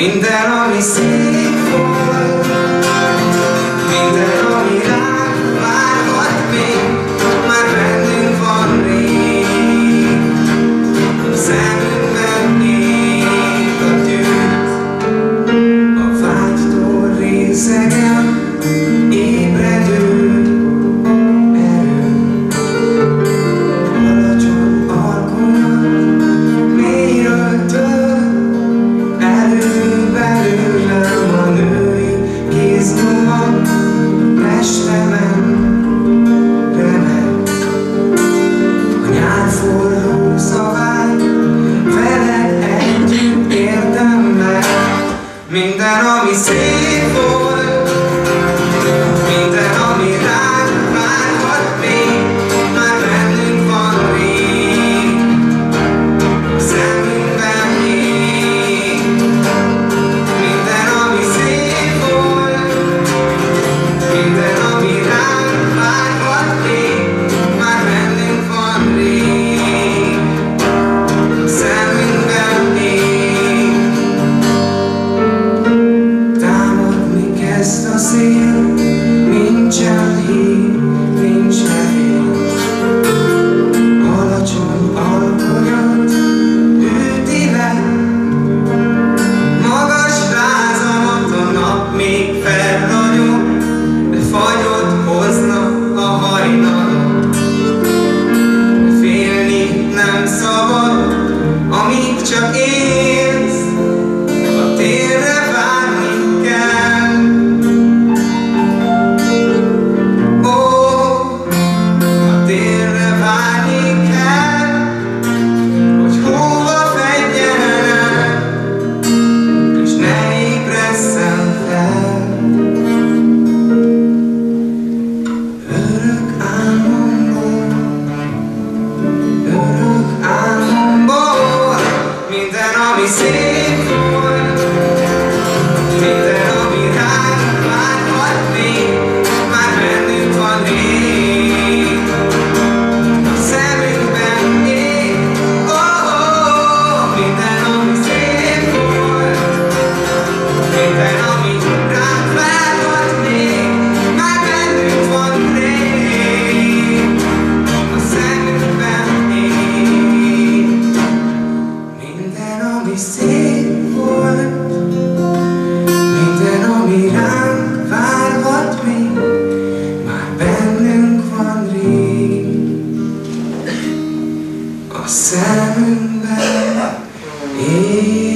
L'interno mi si we see. você. a szemünkben. Éj.